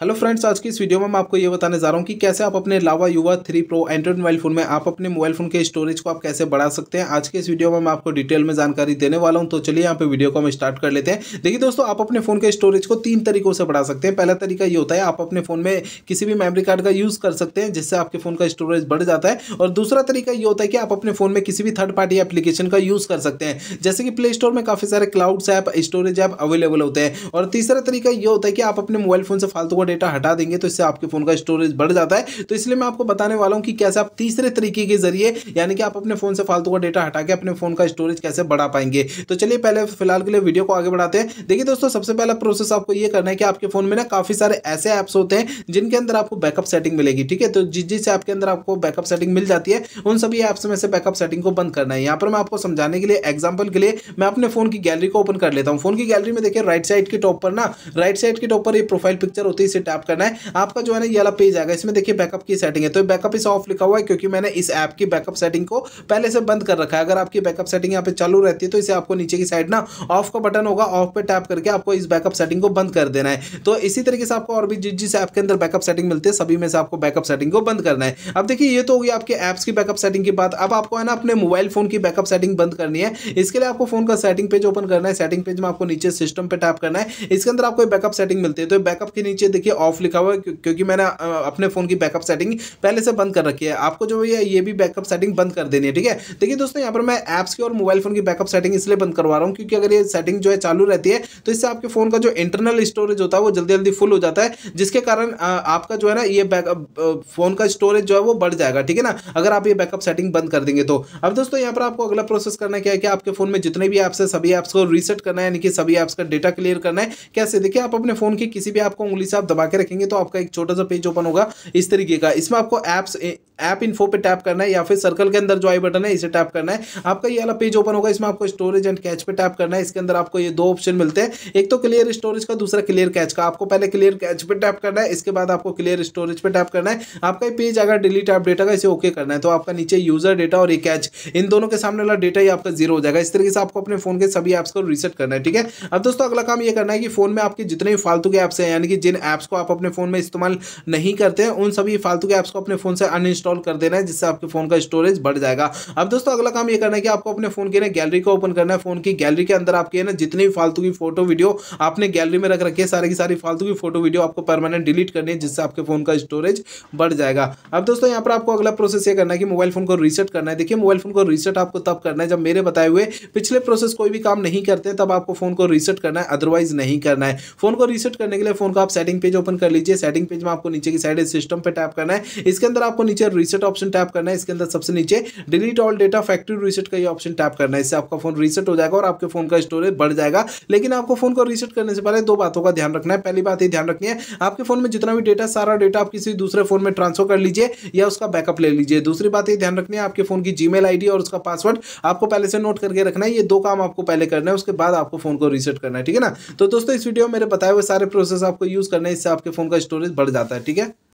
Hello friends आज की इस वीडियो में मैं आपको ये बताने जा रहा हूँ कि कैसे आप अपने Lava Yuva three pro Android mobile phone में आप अपने मोबाइल फ़ोन के स्टोरेज को आप कैसे बढ़ा सकते हैं, आज के इस वीडियो में मैं आपको डिटेल में जानकारी देने वाला हूँ। तो चलिए यहाँ पे वीडियो को हम स्टार्ट कर लेते हैं। देखिए दोस्तों, आप अपने फ़ोन के स्टोरेज को तीन तरीकों से बढ़ा सकते हैं। पहला तरीका ये होता है, आप अपने फ़ोन में किसी भी मेमरी कार्ड का यूज़ कर सकते हैं, जिससे आपके फ़ोन का स्टोरेज बढ़ जाता है। और दूसरा तरीका ये होता है कि आप अपने फ़ोन में किसी भी थर्ड पार्टी एप्लीकेशन का यूज़ कर सकते हैं, जैसे कि प्ले स्टोर में काफ़ी सारे clouds app storage app available होते हैं। और तीसरा तरीका ये होता है कि आप अपने मोबाइल फ़ोन से फालतू डेटा हटा देंगे तो इससे आपके फ़ोन का स्टोरेज बढ़ जाता है। तो इसलिए मैं आपको बताने वाला हूँ कि कैसे आप तीसरे तरीके के ज़रिए, यानी कि आप अपने फ़ोन से फालतू का डेटा हटा के अपने फ़ोन का स्टोरेज कैसे बढ़ा पाएँगे। तो चलिए पहले, फ़िलहाल के लिए वीडियो को आगे बढ़ाते हैं। देखिए दोस्तों, सबसे पहला प्रोसेस आपको ये करना है कि आपके फ़ोन में ना काफ़ी सारे ऐसे ऐप्स होते हैं, जिनके अंदर आपको बैकअप सेटिंग मिलेगी, ठीक है? तो जिस जिस ऐप के अंदर आपको बैकअप सेटिंग मिल जाती है, उन सभी ऐप्स में से बैकअप सेटिंग को बंद करना है। यहाँ पर मैं आपको समझाने के लिए एग्ज़ाम्पल के लिए, मैं अपने फ़ोन की गैलरी को ओपन कर लेता हूँ। फ़ोन की गैलरी में देखिए राइट साइड के टॉप पर ना राइट साइड के टॉप पर ये प्रोफ़ाइल पिक्चर होती है टैप करना है। आपका जो है ना ये वाला पेज आएगा, इसमें देखिए बैकअप की सेटिंग है। तो बैकअप इस ऑफ़ लिखा हुआ है क्योंकि मैंने इस ऐप की बैकअप सेटिंग को पहले से बंद कर रखा है। अगर आपकी बैकअप सेटिंग यहाँ पे चालू रहती है तो इसे आपको नीचे की साइड ना ऑफ़ का बटन होगा ऑफ़ पे टैप करके आपको इस बैकअप सेटिंग को बंद कर देना है। तो इसी तरीके से आपको और भी जिस जिस ऐप के अंदर बैकअप सेटिंग मिलती है, सभी में से आपको बैकअप सेटिंग को बंद करना है। अब देखिए, ये तो होगी आपके ऐप्स की बैकअप सेटिंग की बात। अब आपको है ना अपने मोबाइल फ़ोन की बैकअप सेटिंग बंद करनी है। इसके लिए आपको फ़ोन का सेटिंग पेज ओपन करना है। सेटिंग पेज में आपको नीचे सिस्टम पे टैप करना है। इसके अंदर आपको बैकअप सेटिंग मिलती है। तो बैकअप के नीचे देखिए ऑफ़ लिखा हुआ है क्योंकि मैंने अपने फ़ोन की बैकअप सेटिंग पहले से बंद कर रखी है। आपको जो है ये भी बैकअप सेटिंग बंद कर देनी है, ठीक है? देखिए दोस्तों, यहाँ पर मैं ऐप्स की और मोबाइल फ़ोन की बैकअप सेटिंग इसलिए बंद करवा रहा हूँ, क्योंकि अगर ये सेटिंग जो है चालू रहती है तो इससे आपके फ़ोन का जो इंटरनल स्टोरेज होता है, वो जल्दी जल्दी फुल हो जाता है, जिसके कारण आपका जो है ना, ये फ़ोन का स्टोरेज जो है वो बढ़ जाएगा, ठीक है ना? अगर आप ये बैकअप सेटिंग बंद कर देंगे तो। अब दोस्तों, यहाँ पर आपको अगला प्रोसेस करना क्या है कि आपके फ़ोन में जितने भी ऐप्स है, सभी ऐप्स को रीसेट करना है, यानी कि सभी ऐप्स का डेटा क्लियर करना है। कैसे? देखिए, आप अपने फ़ोन की किसी भी ऐप को उंगली से आप के रखेंगे तो आपका एक छोटा सा पेज ओपन होगा इस तरीके का। इसमें आपको ऐप्स ऐप इन्फो पे टैप करना है या फिर सर्कल के अंदर जो आई बटन है, इसे टैप करना है। आपका ये वाला पेज ओपन होगा, इसमें आपको स्टोरेज एंड कैच पे टैप करना है। इसके अंदर आपको ये दो ऑप्शन मिलते हैं। एक तो क्लियर स्टोरेज का, दूसरा क्लियर कैच का। आपको पहले क्लियर कैच पे टैप करना है, इसके बाद आपको क्लियर स्टोरेज पे टैप करना है। आपका ये पेज अगर डिलीट ऐप डेटा का, इसे ओके करना है। तो आपका नीचे यूज़र डेटा और ये कैच इन दोनों के सामने वाला डेटा ही आपका ज़ीरो हो जाएगा। इस तरीके से आपको अपने फ़ोन के सभी ऐप्स को रीसेट करना है, ठीक है? अब दोस्तों, अगला काम ये करना है कि फ़ोन में आपके जितने भी फालतू के ऐप्स हैं, यानी कि जिन ऐप्स को आप अपने फ़ोन में इस्तेमाल नहीं करते हैं, उन सभी फालतू के ऐप्स को अपने फ़ोन से अनइंस्टॉल कर देना है, जिससे आपके फ़ोन का स्टोरेज बढ़ जाएगा। अब दोस्तों, अगला काम ये करना है कि आपको अपने फ़ोन की ना गैलरी को ओपन करना है। फ़ोन की गैलरी के अंदर आपकी ना जितनी भी फालतू की फ़ोटो वीडियो आपने गैलरी में रख रखी है, सारी की सारी फालतू की फ़ोटो वीडियो आपको परमानेंट डिलीट करनी है, जिससे आपके फ़ोन का स्टोरेज बढ़ जाएगा। अब दोस्तों, यहाँ पर आपको अगला प्रोसेस ये करना है कि मोबाइल फ़ोन को रीसेट करना है। देखिए मोबाइल फ़ोन को रीसेट आपको तब करना है जब मेरे बताए हुए पिछले प्रोसेस कोई भी काम नहीं करते तब आपको फ़ोन को रीसेट करना है अदरवाइज़ नहीं करना है। फ़ोन को रीसेट करने के लिए फ़ोन को आप सेटिंग पेज ओपन कर लीजिए। सेटिंग पेज में आपको नीचे की साइड सिस्टम पे टैप करना है। इसके अंदर आपको नीचे रीसेट ऑप्शन टैप करना है, इसके अंदर सबसे नीचे delete all data factory reset का ये ऑप्शन टैप करना है। इससे आपका फ़ोन रीसेट हो जाएगा और आपके फ़ोन का स्टोरेज बढ़ जाएगा। लेकिन आपको फ़ोन को रीसेट करने से पहले दो बातों का ध्यान रखना है। पहली बात ये ध्यान रखनी है, आपके फ़ोन में जितना भी डेटा सारा डेटा आप किसी दूसरे फ़ोन में ट्रांसफ़र कर लीजिए या उसका बैकअप ले लीजिए। दूसरी बात ये ध्यान रखनी है, आपके फ़ोन की जीमेल आईडी और उसका पासवर्ड आपको पहले से नोट करके रखना है। ये दो काम आपको पहले करना है, उसके बाद आपको फ़ोन को रीसेट करना है, ठीक है ना? तो दोस्तों, इस वीडियो में मेरे बताए हुए सारे प्रोसेस आपको यूज़ करना है, इससे आपके फ़ोन का स्टोरेज बढ़ जाता है, ठीक है?